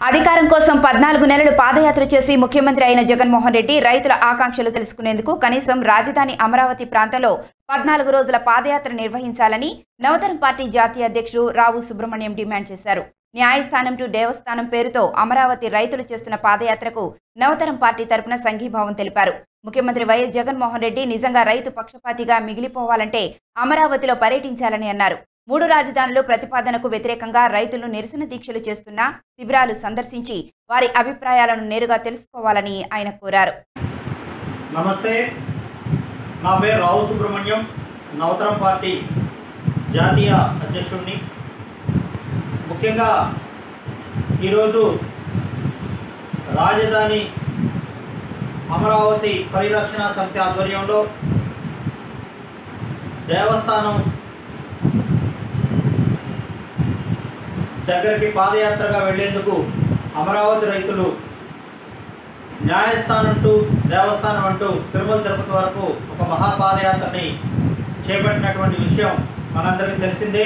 అధికారం కోసం పద్నాలుగు నెలలు పాదయాత్ర చేసి ముఖ్యమంత్రి అయిన జగన్మోహన్ రెడ్డి రైతుల ఆకాంక్షలు తెలుసుకునేందుకు కనీసం రాజధాని అమరావతి ప్రాంతంలో పద్నాలుగు రోజుల పాదయాత్ర నిర్వహించాలని నవతరం పార్టీ జాతీయ అధ్యక్షుడు రావు సుబ్రహ్మణ్యం డిమాండ్ చేశారు. న్యాయస్థానం టు దేవస్థానం పేరుతో అమరావతి రైతులు చేస్తున్న పాదయాత్రకు నవతరం పార్టీ తరపున సంఘీభావం తెలిపారు. ముఖ్యమంత్రి వైఎస్ జగన్మోహన్ రెడ్డి నిజంగా రైతు పక్షపాతిగా మిగిలిపోవాలంటే అమరావతిలో పర్యటించాలని అన్నారు. మూడు రాజధానులు ప్రతిపాదనకు వ్యతిరేకంగా రైతులు నిరసన దీక్షలు చేస్తున్న శిబిరాలు సందర్శించి వారి అభిప్రాయాలను నేరుగా తెలుసుకోవాలని ఆయన కోరారు. నమస్తే. నా పేరు రావు సుబ్రహ్మణ్యం. నవతరం పార్టీ జాతీయ అధ్యక్షుడిని. ముఖ్యంగా ఈరోజు రాజధాని అమరావతి పరిరక్షణ సమితి ఆధ్వర్యంలో దేవస్థానం దగ్గరికి పాదయాత్రగా వెళ్ళేందుకు అమరావతి రైతులు న్యాయస్థానం టు దేవస్థానం అంటూ తిరుమల తిరుపతి వరకు ఒక మహాపాదయాత్రని చేపట్టినటువంటి విషయం మనందరికీ తెలిసిందే.